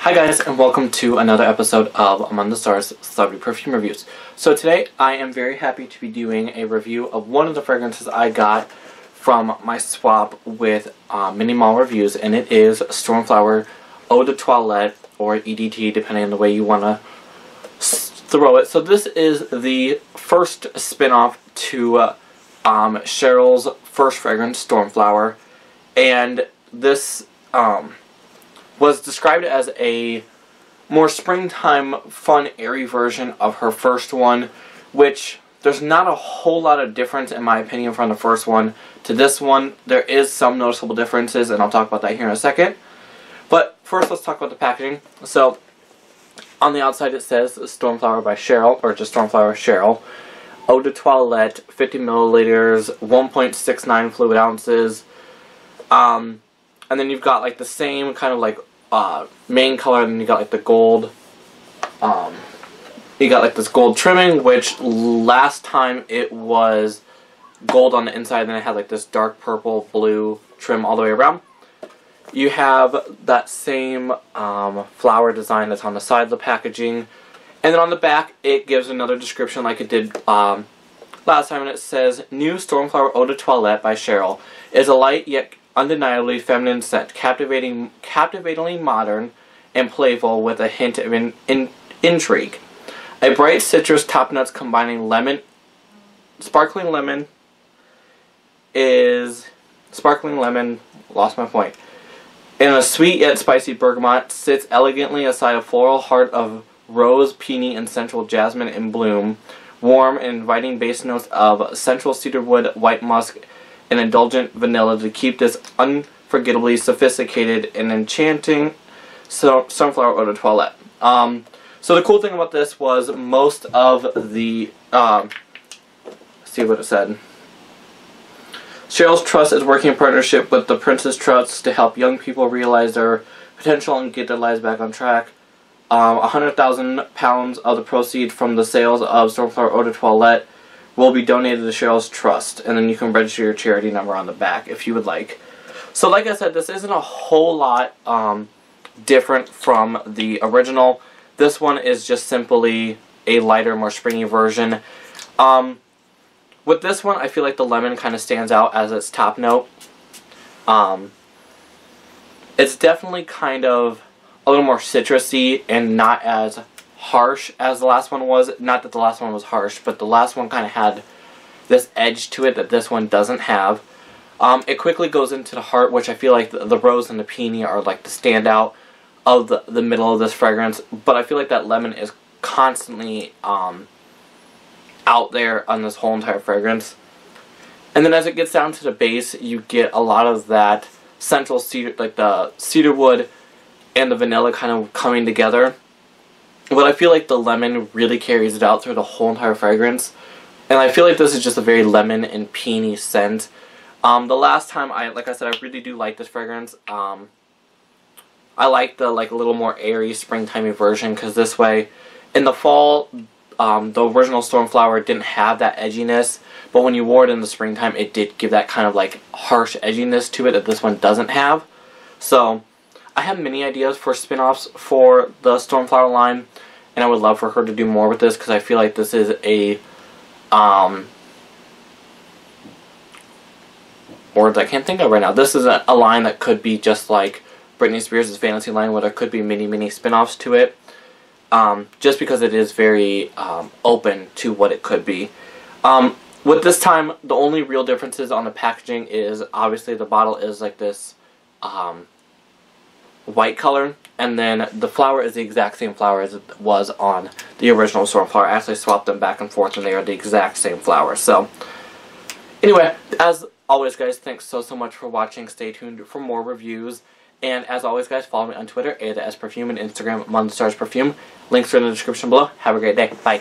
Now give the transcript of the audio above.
Hi guys and welcome to another episode of Among the Stars Celebrity Perfume Reviews. So today I am very happy to be doing a review of one of the fragrances I got from my swap with uh, Mini Mall Reviews and it is Stormflower Eau de Toilette or EDT depending on the way you want to throw it. So this is the first spin-off to uh, um, Cheryl's first fragrance, Stormflower, and this um, was described as a more springtime, fun, airy version of her first one, which there's not a whole lot of difference, in my opinion, from the first one to this one. There is some noticeable differences, and I'll talk about that here in a second. But first, let's talk about the packaging. So, on the outside it says Stormflower by Cheryl, or just Stormflower Cheryl. Eau de Toilette, 50 milliliters, 1.69 fluid ounces. Um, and then you've got like the same kind of like uh, main color, and then you got like the gold. Um, you got like this gold trimming, which last time it was gold on the inside, and then it had like this dark purple blue trim all the way around. You have that same um, flower design that's on the side of the packaging. And then on the back, it gives another description like it did um, last time, and it says, New Stormflower Eau de Toilette by Cheryl is a light yet undeniably feminine scent, captivating, captivatingly modern and playful with a hint of in, in, intrigue. A bright citrus top notes combining lemon, sparkling lemon is, sparkling lemon, lost my point. And a sweet yet spicy bergamot sits elegantly aside a floral heart of rose, peony, and central jasmine in bloom. Warm and inviting base notes of central cedarwood, white musk, and indulgent vanilla to keep this unforgettably sophisticated and enchanting Stormflower eau de toilette. Um, so the cool thing about this was most of the, um, see what it said. Cheryl's Trust is working in partnership with the Prince's Trust to help young people realize their potential and get their lives back on track. Um, 100,000 pounds of the proceeds from the sales of Stormflower Eau de Toilette will be donated to Cheryl's Trust, and then you can register your charity number on the back if you would like. So like I said, this isn't a whole lot um, different from the original. This one is just simply a lighter, more springy version. Um, with this one, I feel like the lemon kind of stands out as its top note. Um, it's definitely kind of a little more citrusy and not as harsh as the last one was. Not that the last one was harsh, but the last one kind of had this edge to it that this one doesn't have. Um, it quickly goes into the heart, which I feel like the, the, rose and the peony are like the standout of the, the middle of this fragrance. But I feel like that lemon is constantly um, out there on this whole entire fragrance. And then as it gets down to the base, you get a lot of that central cedar, like the cedar wood and the vanilla kind of coming together. But I feel like the lemon really carries it out through the whole entire fragrance. And I feel like this is just a very lemon and peony scent. Um, the last time, I like I said, I really do like this fragrance. Um, I like the like a little more airy springtimey version because this way, in the fall, um, the original Stormflower didn't have that edginess, but when you wore it in the springtime, it did give that kind of like harsh edginess to it that this one doesn't have. So, I have many ideas for spin-offs for the Stormflower line, and I would love for her to do more with this because I feel like this is a, um, words I can't think of right now. This is a, a line that could be just like Britney Spears' fantasy line where there could be many, many spin-offs to it um, just because it is very um, open to what it could be. Um, with this time, the only real differences on the packaging is obviously the bottle is like this um, white color, and then the flower is the exact same flower as it was on the original Stormflower. I actually swapped them back and forth, and they are the exact same flower. So, anyway, as always, guys, thanks so, so much for watching. Stay tuned for more reviews. And as always, guys, follow me on Twitter, Ada S Perfume, and Instagram, Among the Stars Perfume. Links are in the description below. Have a great day. Bye.